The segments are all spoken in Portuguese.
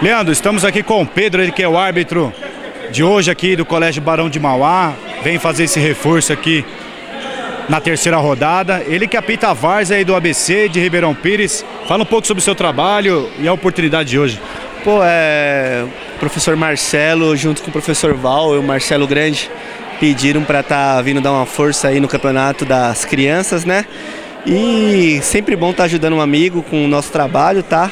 Leandro, estamos aqui com o Pedro, ele que é o árbitro de hoje aqui do Colégio Barão de Mauá. Vem fazer esse reforço aqui na terceira rodada. Ele que apita a Varsa aí do ABC de Ribeirão Pires. Fala um pouco sobre o seu trabalho e a oportunidade de hoje. Pô, é. O professor Marcelo, junto com o professor Val e o Marcelo Grande, pediram para estar tá vindo dar uma força aí no campeonato das crianças, né? E sempre bom estar tá ajudando um amigo com o nosso trabalho, tá?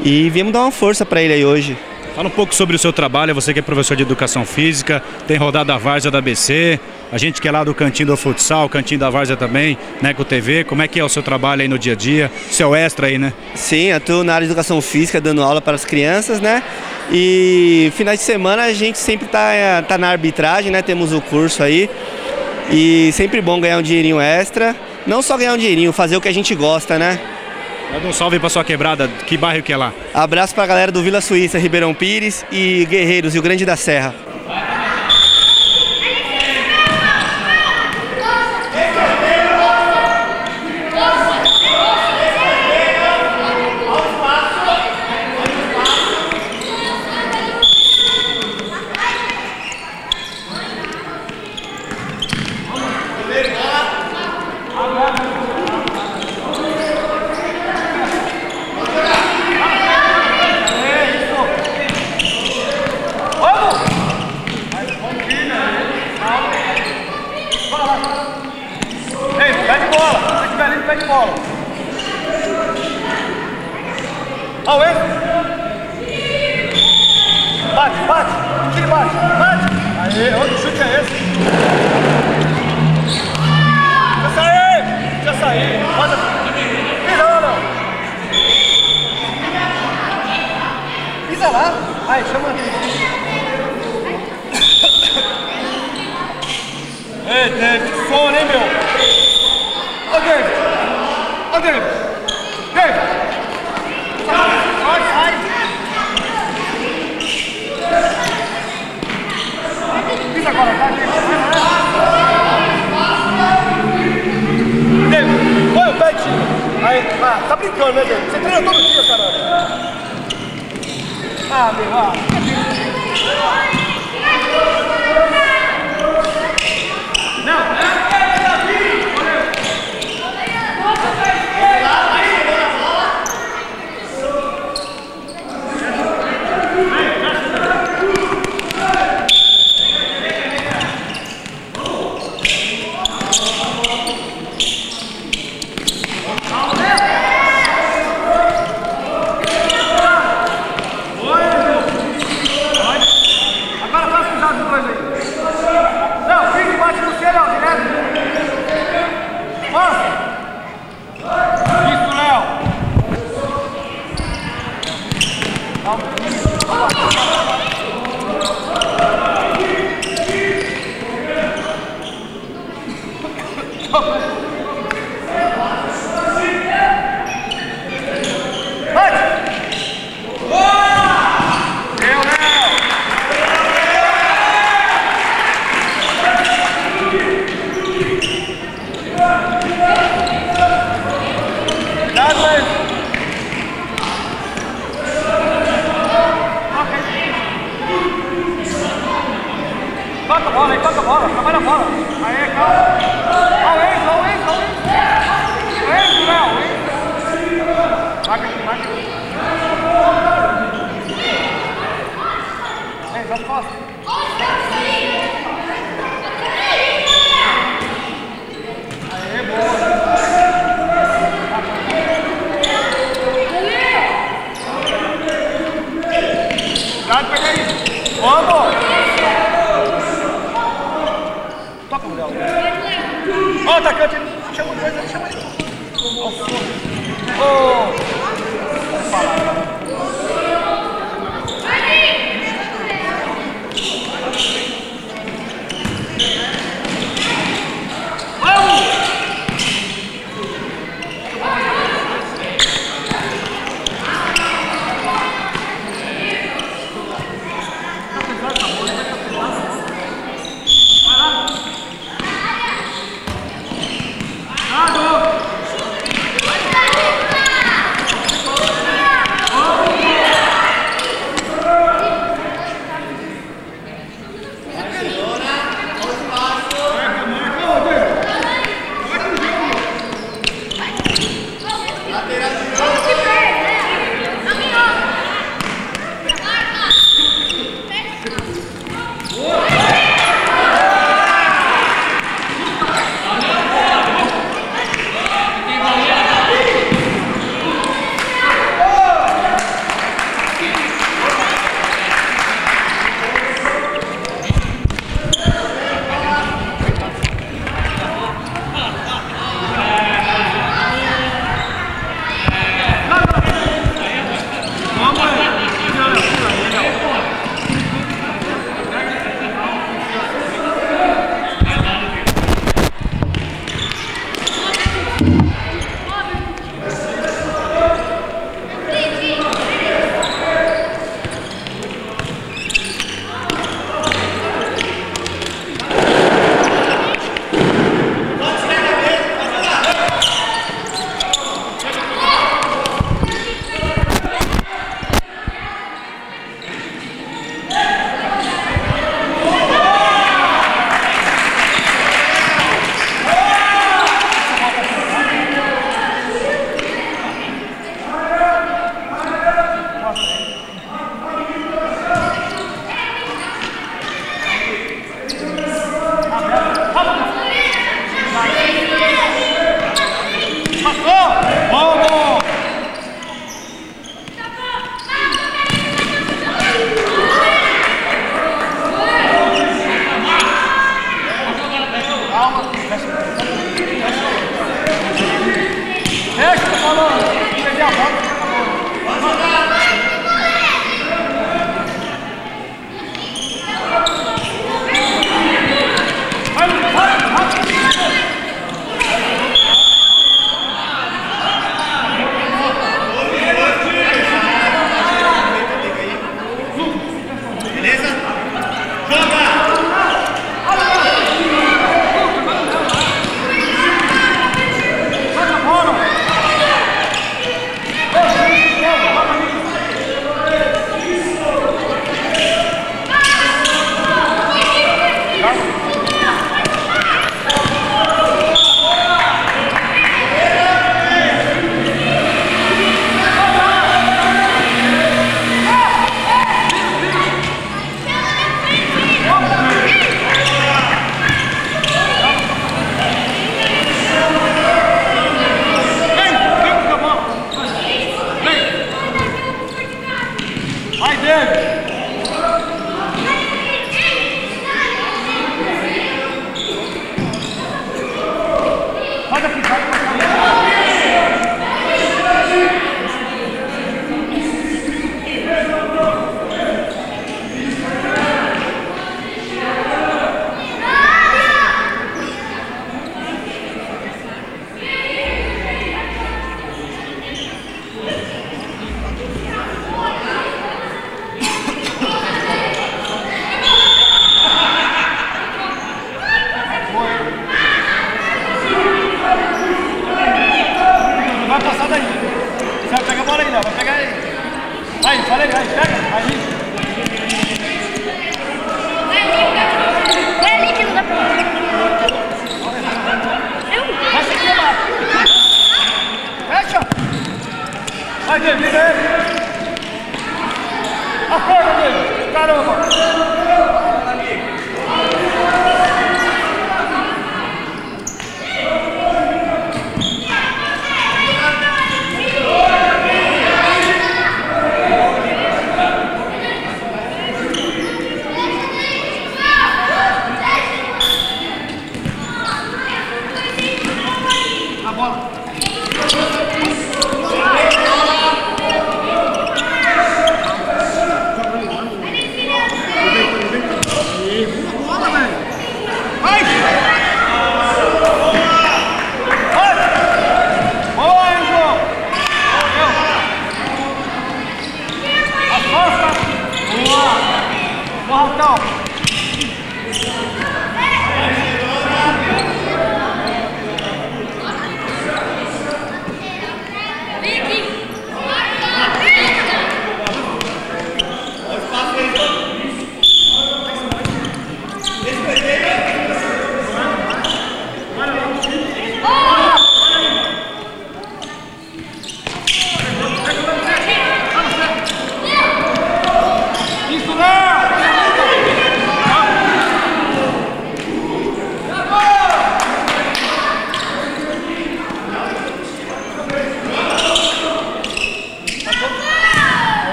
E viemos dar uma força para ele aí hoje. Fala um pouco sobre o seu trabalho, você que é professor de educação física, tem rodado a Várzea da ABC, a gente que é lá do Cantinho do Futsal, Cantinho da Várzea também, né, com o TV, como é que é o seu trabalho aí no dia a dia, seu extra aí, né? Sim, eu estou na área de educação física, dando aula para as crianças, né, e finais de semana a gente sempre está tá na arbitragem, né, temos o curso aí, e sempre bom ganhar um dinheirinho extra, não só ganhar um dinheirinho, fazer o que a gente gosta, né? Manda um salve pra sua quebrada, que bairro que é lá? Abraço pra galera do Vila Suíça, Ribeirão Pires e Guerreiros, Rio Grande da Serra. Auê! Bate, bate! Aqui bate, bate! Aê, outro chute é esse? Já saí! Já saí! Bota! não! Pisa lá! Aí, chama! Ei, David, que sono, hein, meu? Ô, David! Vira agora, tá? David, põe o pé. Aí, ah, tá brincando, né, David? Você treina todo dia, caralho. Ah, meu, ah. Toca a bola, toca a bola, trabalha a bola. Aê, calma.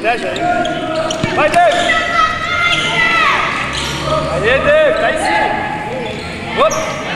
Protege aí. Vai, David! Aê, David, tá em cima. Opa!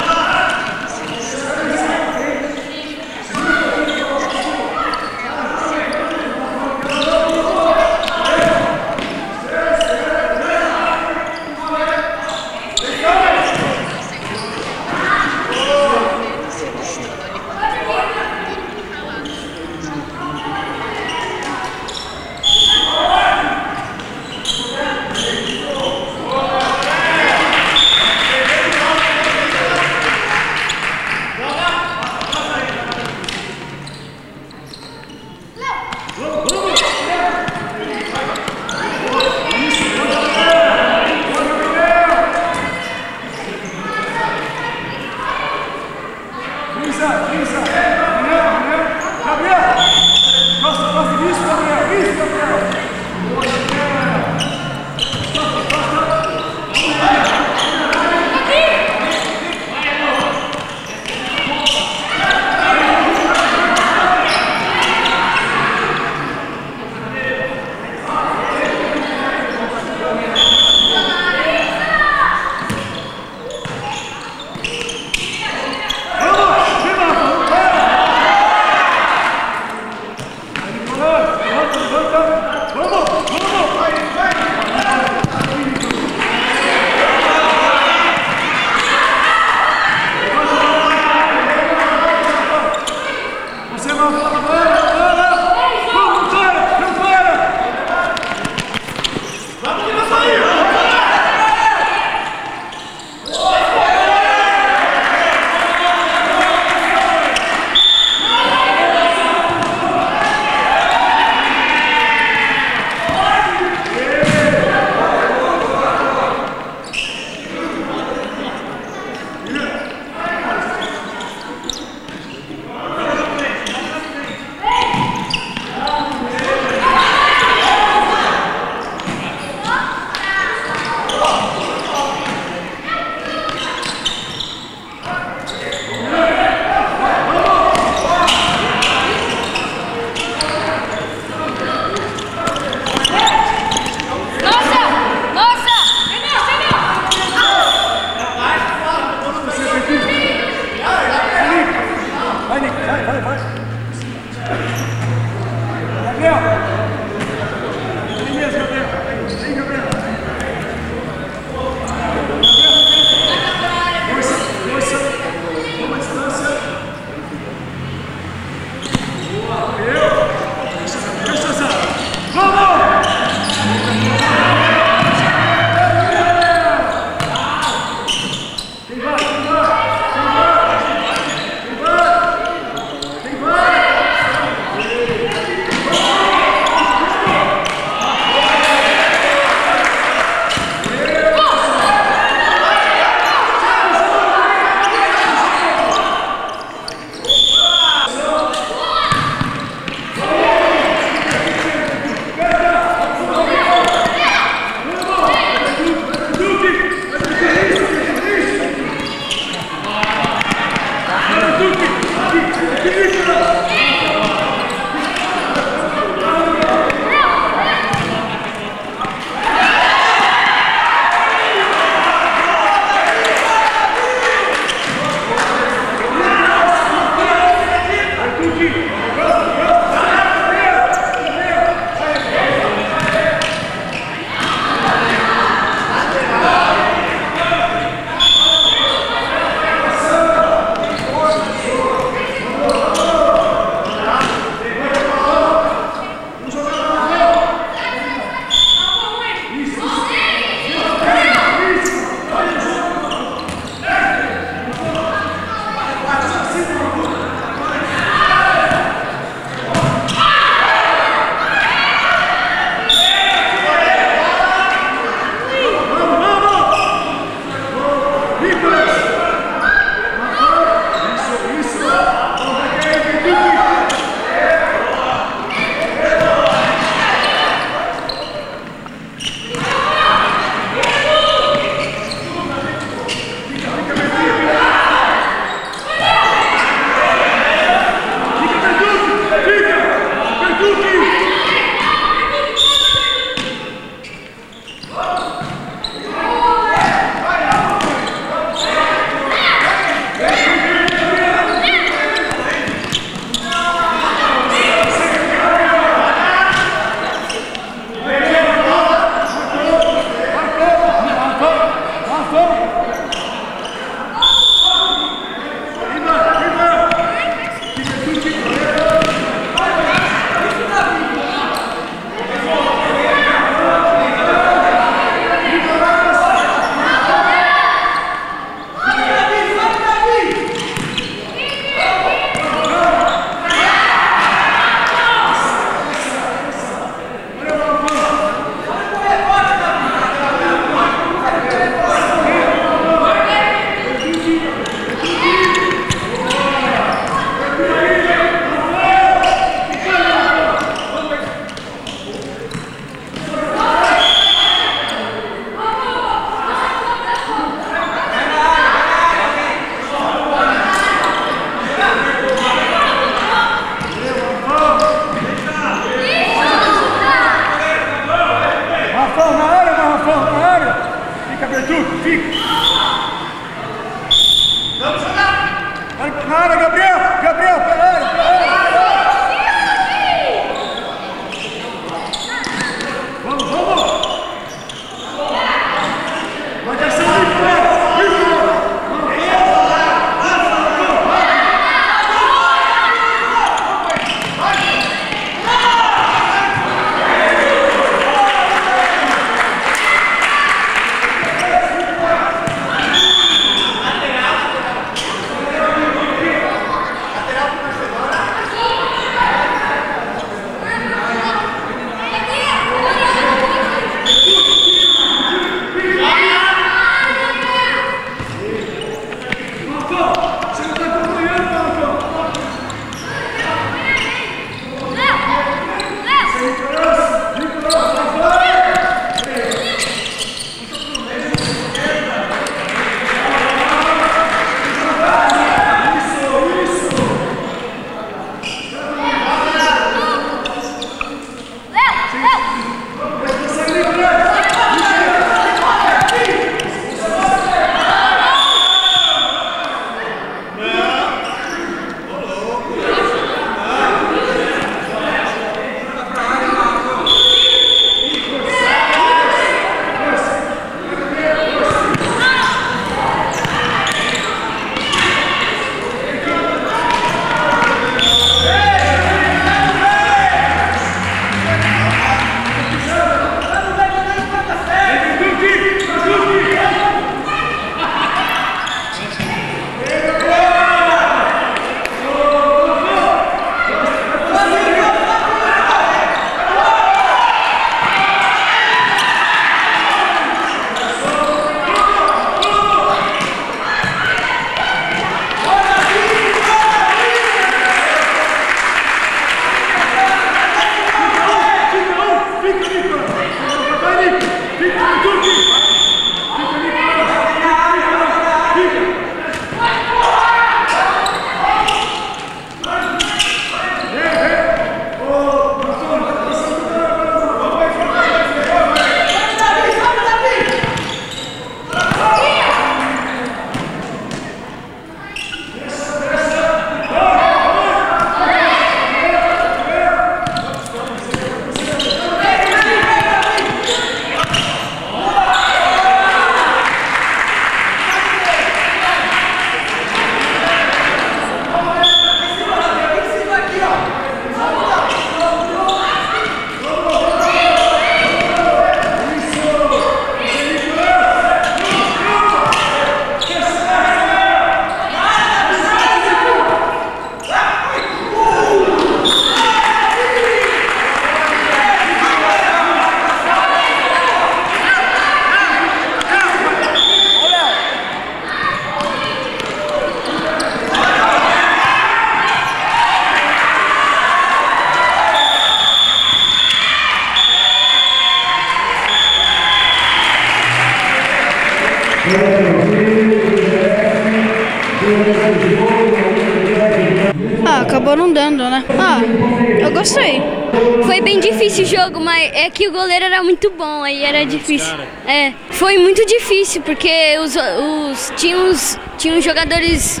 É que o goleiro era muito bom, aí era difícil. É, foi muito difícil, porque os, os, tinha, uns, tinha uns jogadores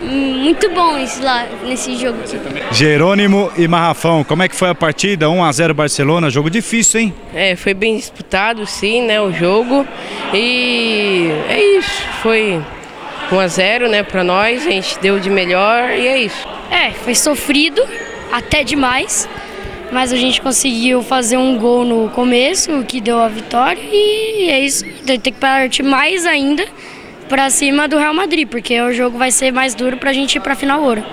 muito bons lá nesse jogo. Jerônimo e Marrafão, como é que foi a partida? 1 a 0 Barcelona, jogo difícil, hein? É, foi bem disputado, sim, né, o jogo. E é isso, foi 1 a 0, né, para nós, a gente deu de melhor e é isso. É, foi sofrido até demais, mas a gente conseguiu fazer um gol no começo, que deu a vitória e é isso. Tem que partir mais ainda para cima do Real Madrid, porque o jogo vai ser mais duro para a gente ir para a final ouro.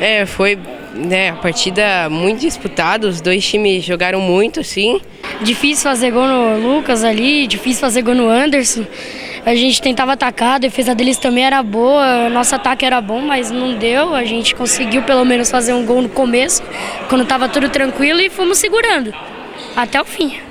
É, foi né, a partida muito disputada, os dois times jogaram muito, sim. Difícil fazer gol no Lucas ali, difícil fazer gol no Anderson. A gente tentava atacar, a defesa deles também era boa, nosso ataque era bom, mas não deu. A gente conseguiu pelo menos fazer um gol no começo, quando estava tudo tranquilo e fomos segurando até o fim.